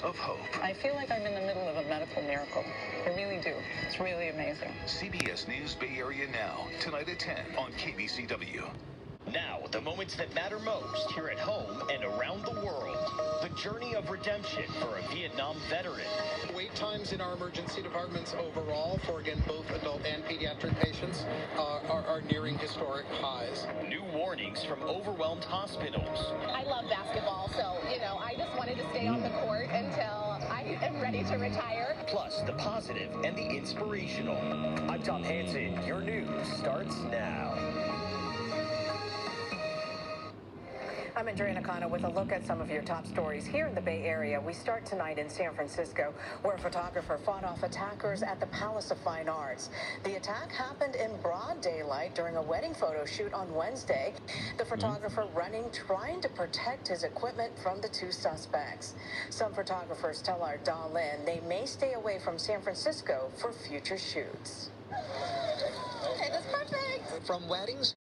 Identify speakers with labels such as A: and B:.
A: glimpse of hope.
B: I feel like I'm in the middle of a medical miracle. I really do. It's really amazing.
A: CBS News Bay Area Now, tonight at 10 on KBCW.
C: Now, the moments that matter most here at home and around the world. The journey of redemption for a Vietnam veteran.
D: Wait times in our emergency departments overall for, again, both adult and pediatric patients uh, are, are nearing historic highs.
C: New warnings from overwhelmed hospitals.
E: I love ready to retire.
C: Plus, the positive and the inspirational. I'm Tom Hanson. Your news starts now.
F: I'm Andrea Nakano with a look at some of your top stories here in the Bay Area. We start tonight in San Francisco, where a photographer fought off attackers at the Palace of Fine Arts. The attack happened in broad daylight during a wedding photo shoot on Wednesday. The mm-hmm. photographer running, trying to protect his equipment from the two suspects. Some photographers tell our Da Lin they may stay away from San Francisco for future shoots.
E: Okay, that's perfect.
D: From weddings